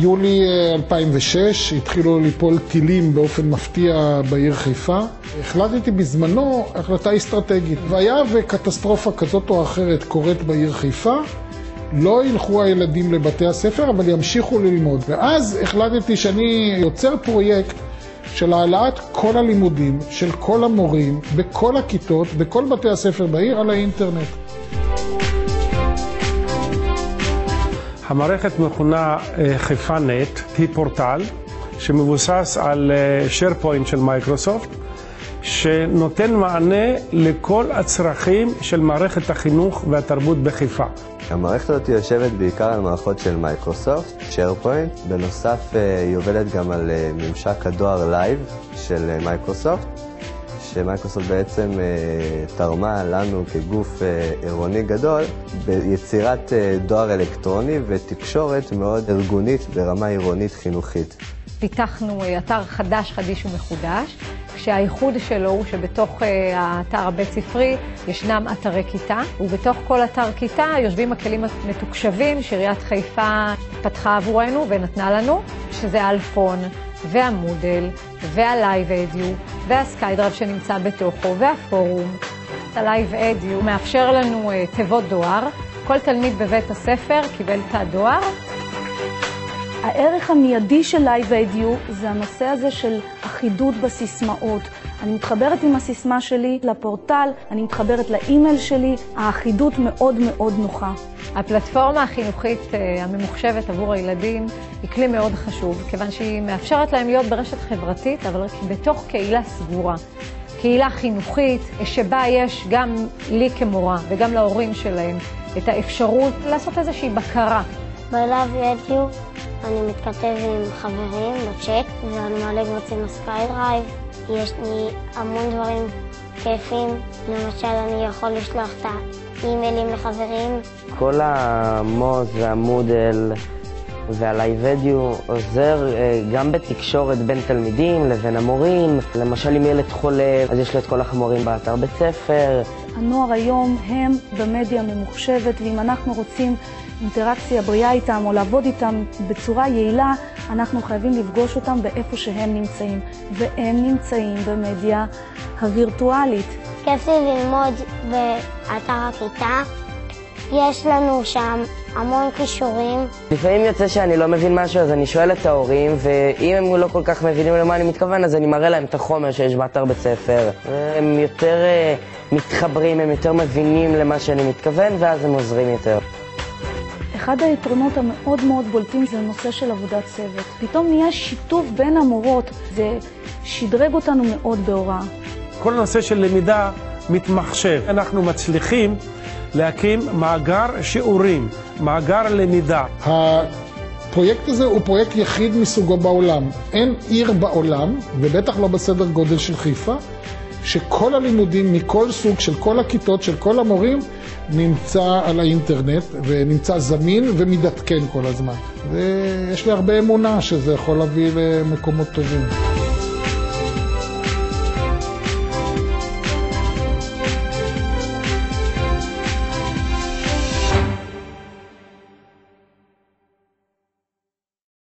ביולי 2006 התחילו ליפול טילים באופן מפתיע בעיר חיפה. החלטתי בזמנו החלטה אסטרטגית. והיה וקטסטרופה כזאת או אחרת קורית בעיר חיפה, לא ילכו הילדים לבתי הספר, אבל ימשיכו ללמוד. ואז החלטתי שאני יוצר פרויקט של העלאת כל הלימודים, של כל המורים, בכל הכיתות, בכל בתי הספר בעיר, על האינטרנט. המערכת מכונה חיפה נט, היא פורטל שמבוסס על SharePoint של מייקרוסופט, שנותן מענה לכל הצרכים של מערכת החינוך והתרבות בחיפה. המערכת הזאת יושבת בעיקר על מערכות של מייקרוסופט, SharePoint, בנוסף היא עובדת גם על ממשק הדואר Live של מייקרוסופט, שמייקרוסופט בעצם תרמה לנו כגוף עירוני גדול ביצירת דואר אלקטרוני ותקשורת מאוד ארגונית ברמה עירונית חינוכית. פיתחנו אתר חדש, חדיש ומחודש, כשהייחוד שלו הוא שבתוך האתר הבית ספרי ישנם אתרי כיתה, ובתוך כל אתר כיתה יושבים הכלים המתוקשבים שעיריית חיפה פתחה עבורנו ונתנה לנו, שזה האלפון והמודל והלייב אדיו וה SkyDrive שנמצא בתוכו והפורום. ה Live Edu מאפשר לנו תיבות דואר, כל תלמיד בבית הספר קיבל תא דואר. הערך המיידי של Live Edu זה הנושא הזה של אחידות בסיסמאות. אני מתחברת עם הסיסמה שלי לפורטל, אני מתחברת לאימייל שלי, האחידות מאוד מאוד נוחה. הפלטפורמה החינוכית הממוחשבת עבור הילדים היא כלי מאוד חשוב, כיוון שהיא מאפשרת להם להיות ברשת חברתית, אבל בתוך קהילה סגורה. קהילה חינוכית, שבה יש גם לי כמורה וגם להורים שלהם את האפשרות לעשות איזושהי בקרה. ב-Live Edu אני מתכתב עם חברים בצ'אט, ואני מעלה קבצים ל SkyDrive. יש לי המון דברים כיפים, למשל אני יכול לשלוח את האימיילים לחברים. כל המוז והמודל והלייבדיו עוזר גם בתקשורת בין תלמידים לבין המורים. למשל אם ילד חולה, אז יש לו את כל החומרים באתר בית ספר. הנוער היום הם במדיה ממוחשבת, ואם אנחנו רוצים אינטראקציה בריאה איתם או לעבוד איתם בצורה יעילה, אנחנו חייבים לפגוש אותם באיפה שהם נמצאים. והם נמצאים במדיה הווירטואלית. כיף לי ללמוד באתר הכיתה. יש לנו שם המון כישורים. לפעמים יוצא שאני לא מבין משהו, אז אני שואל את ההורים, ואם הם לא כל כך מבינים למה אני מתכוון, אז אני מראה להם את החומר שיש באתר בית ספר. הם יותר uh, מתחברים, הם יותר מבינים למה שאני מתכוון, ואז הם עוזרים יותר. אחד היתרונות המאוד מאוד בולטים זה הנושא של עבודת צוות. פתאום נהיה שיתוף בין המורות, זה שדרג אותנו מאוד בהוראה. כל הנושא של למידה מתמחשב. אנחנו מצליחים להקים מאגר שיעורים, מאגר למידה. הפרויקט הזה הוא פרויקט יחיד מסוגו בעולם. אין עיר בעולם, ובטח לא בסדר גודל של חיפה, שכל הלימודים מכל סוג, של כל הכיתות, של כל המורים, נמצא על האינטרנט ונמצא זמין ומתעדכן כל הזמן. ויש לי הרבה אמונה שזה יכול להביא למקומות טובים.